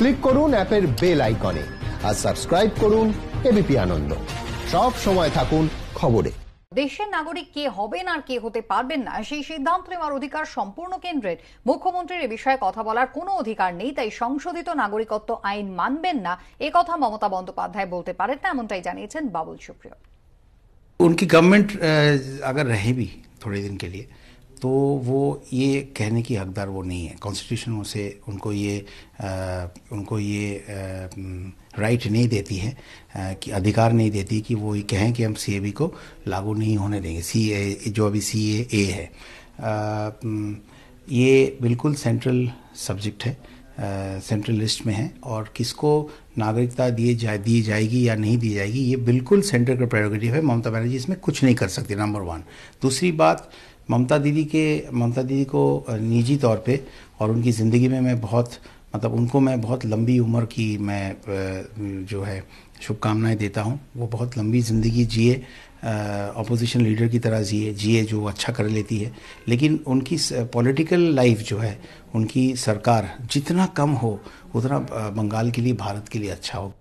Click করুন অ্যাপের bell আইকনে আর সাবস্ক্রাইব করুন এবিপি আনন্দ সব সময় থাকুন খবরে দেশের নাগরিক কে হবেন আর কে হতে পারবেন না সেই সিদ্ধান্ত নেওয়ার অধিকার সম্পূর্ণ কেন্দ্রের মুখ্যমন্ত্রীর এ বিষয়ে কথা বলার কোনো অধিকার নেই তাই সংশোধিত নাগরিকত্ব আইন মানবেন না এ কথা মমতা বন্দ্যোপাধ্যায় বলতে পারেন না এমনটাই জানিয়েছেন বাবুল সুপ্রিয় उनकी गवर्नमेंट अगर रहे भी थोड़े दिन के लिए तो वो ये कहने की हकदार वो नहीं है। कॉन्स्टिट्यूशन उसे उनको ये आ, उनको ये राइट नहीं देती है आ, कि अधिकार नहीं देती कि वो ये कहें कि हम सीएबी को लागू नहीं होने देंगे। सीए जो अभी सी ए है। आ, ये बिल्कुल सेंट्रल सब्जेक्ट है सेंट्रल लिस्ट में है और किसको नागरिकता दिए जा दी जाएगी या नहीं दी जाएगी ये बिल्कुल सेंटर का प्रायोरिटी है। ममता बनर्जी इसमें कुछ नहीं कर सकती नंबर वन दूसरी बात ममता दीदी के, ममता दीदी को निजी तौर पे और उनकी ज़िंदगी में मैं बहुत मतलब उनको मैं बहुत लंबी उम्र की मैं जो है, शुभकामनाएँ देता हूँ। वो बहुत लंबी ज़िंदगी जिए अपोजिशन लीडर की तरह जिए जिए जो अच्छा कर लेती है। लेकिन उनकी पॉलिटिकल लाइफ जो है, उनकी सरकार जितना कम हो, उतना बंगाल के लिए, भारत के लिए अच्छा हो।